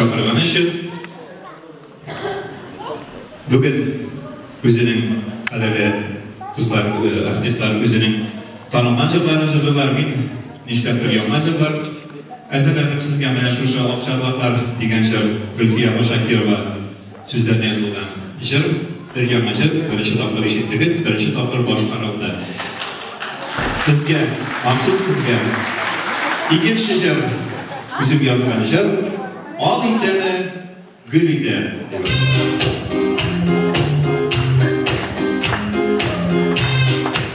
Чакырган өчен бүген үзенең кадерле дуслар, артистлар үзенең танылган җырларын җырлыйлар, мин нишләптер яңа җырлар әзерләдем сезгә менә шушы Акчарлаклар дигән җыр Гөлфия Башакирова Сүзләренә язылган җыр, өр-яңа җыр, беренче тапкыр ишеттегез, беренче тапкыр башкарылды. Сезгә, махсус сезгә. Икенче җыр, үзем язган җыр, Ал итә дә, гөл итә, дип атала.